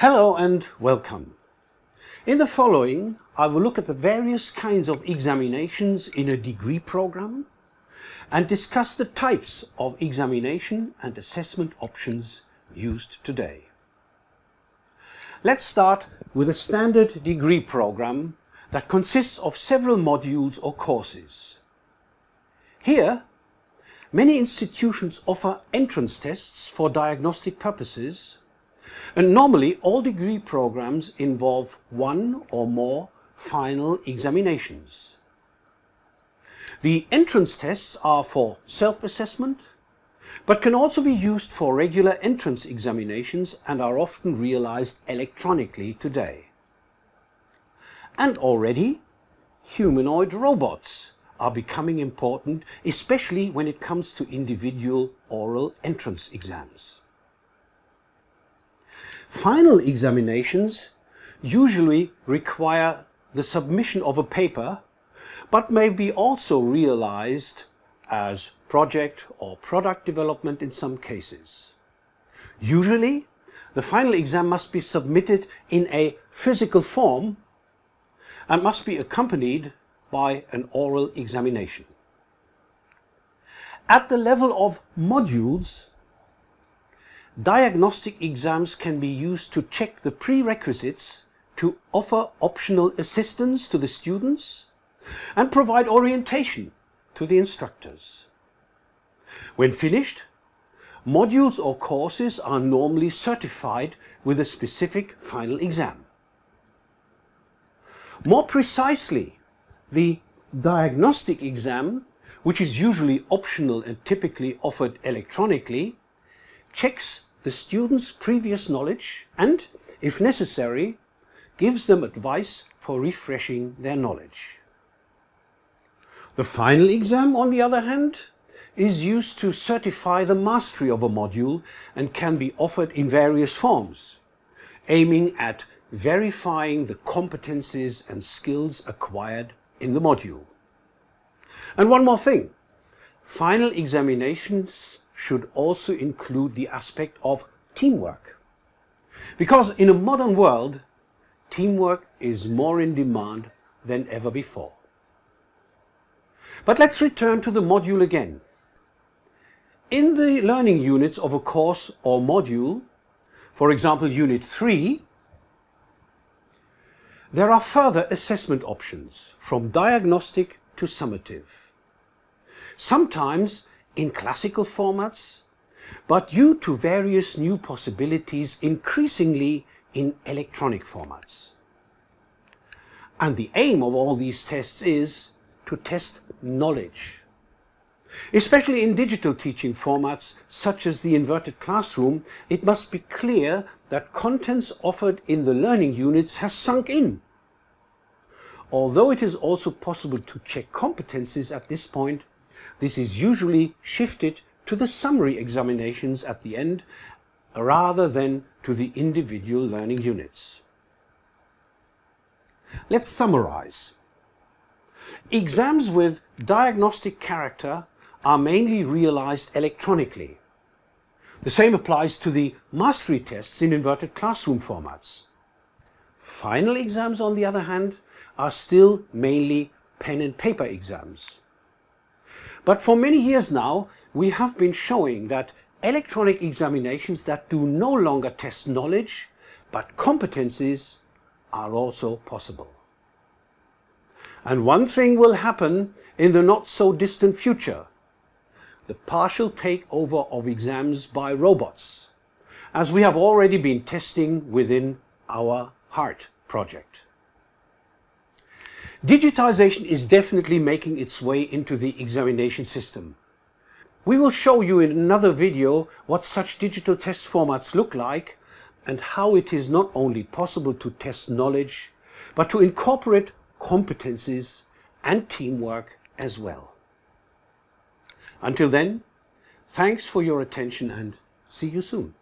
Hello and welcome. In the following, I will look at the various kinds of examinations in a degree program and discuss the types of examination and assessment options used today. Let's start with a standard degree program that consists of several modules or courses. Here, many institutions offer entrance tests for diagnostic purposes and normally all degree programs involve one or more final examinations. The entrance tests are for self-assessment, but can also be used for regular entrance examinations and are often realized electronically today. And already, humanoid robots are becoming important, especially when it comes to individual oral entrance exams. Final examinations usually require the submission of a paper, but may be also realized as project or product development in some cases. Usually, the final exam must be submitted in a physical form and must be accompanied by an oral examination. At the level of modules, diagnostic exams can be used to check the prerequisites to offer optional assistance to the students and provide orientation to the instructors. When finished, modules or courses are normally certified with a specific final exam. More precisely, the diagnostic exam, which is usually optional and typically offered electronically, checks the student's previous knowledge and, if necessary, gives them advice for refreshing their knowledge. The final exam, on the other hand, is used to certify the mastery of a module and can be offered in various forms, aiming at verifying the competencies and skills acquired in the module. And one more thing, final examinations should also include the aspect of teamwork. Because in a modern world, teamwork is more in demand than ever before. But let's return to the module again. In the learning units of a course or module, for example Unit 3, there are further assessment options from diagnostic to summative. Sometimes in classical formats, but due to various new possibilities increasingly in electronic formats. And the aim of all these tests is to test knowledge. Especially in digital teaching formats such as the inverted classroom, it must be clear that contents offered in the learning units has sunk in. Although it is also possible to check competencies at this point, this is usually shifted to the summary examinations at the end rather than to the individual learning units. Let's summarize. Exams with diagnostic character are mainly realized electronically. The same applies to the mastery tests in inverted classroom formats. Final exams, on the other hand, are still mainly pen and paper exams. But for many years now, we have been showing that electronic examinations that do no longer test knowledge, but competencies are also possible. And one thing will happen in the not so distant future. The partial takeover of exams by robots, as we have already been testing within our HEART project. Digitization is definitely making its way into the examination system. We will show you in another video what such digital test formats look like and how it is not only possible to test knowledge, but to incorporate competencies and teamwork as well. Until then, thanks for your attention and see you soon.